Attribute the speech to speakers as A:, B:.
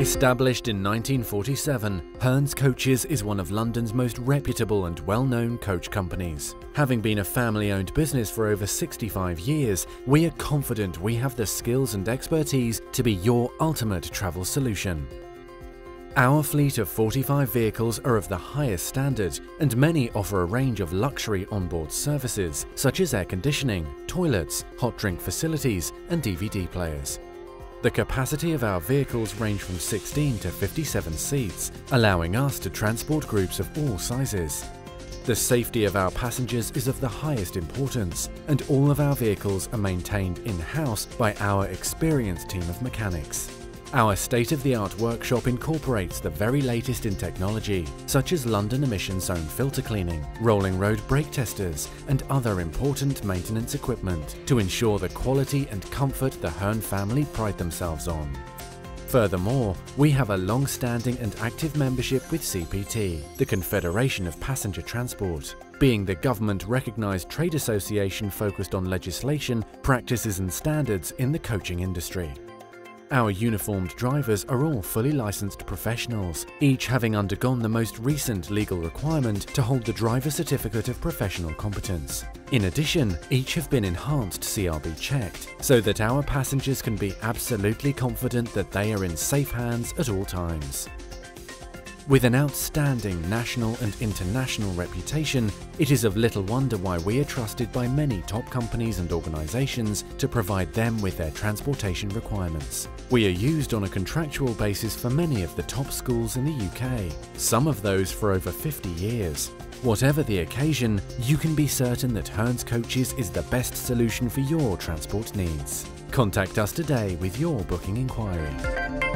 A: Established in 1947, Hearns Coaches is one of London's most reputable and well-known coach companies. Having been a family-owned business for over 65 years, we are confident we have the skills and expertise to be your ultimate travel solution. Our fleet of 45 vehicles are of the highest standard and many offer a range of luxury onboard services such as air conditioning, toilets, hot drink facilities and DVD players. The capacity of our vehicles range from 16 to 57 seats, allowing us to transport groups of all sizes. The safety of our passengers is of the highest importance, and all of our vehicles are maintained in-house by our experienced team of mechanics. Our state-of-the-art workshop incorporates the very latest in technology, such as London emission zone filter cleaning, rolling road brake testers, and other important maintenance equipment to ensure the quality and comfort the Hearn family pride themselves on. Furthermore, we have a long-standing and active membership with CPT, the Confederation of Passenger Transport, being the government-recognised trade association focused on legislation, practices and standards in the coaching industry. Our uniformed drivers are all fully licensed professionals, each having undergone the most recent legal requirement to hold the Driver Certificate of Professional Competence. In addition, each have been enhanced CRB checked, so that our passengers can be absolutely confident that they are in safe hands at all times. With an outstanding national and international reputation, it is of little wonder why we are trusted by many top companies and organisations to provide them with their transportation requirements. We are used on a contractual basis for many of the top schools in the UK, some of those for over 50 years. Whatever the occasion, you can be certain that Hearns Coaches is the best solution for your transport needs. Contact us today with your booking inquiry.